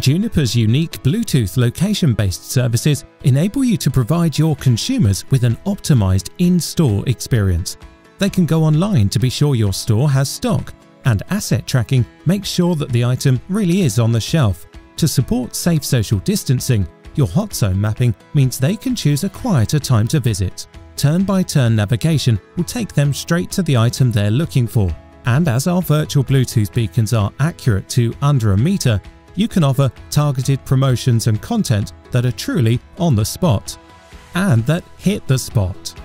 Juniper's unique Bluetooth location-based services enable you to provide your consumers with an optimized in-store experience. They can go online to be sure your store has stock, and asset tracking makes sure that the item really is on the shelf. To support safe social distancing, your hot zone mapping means they can choose a quieter time to visit. Turn-by-turn -turn navigation will take them straight to the item they're looking for. And as our virtual Bluetooth beacons are accurate to under a meter, you can offer targeted promotions and content that are truly on the spot and that hit the spot.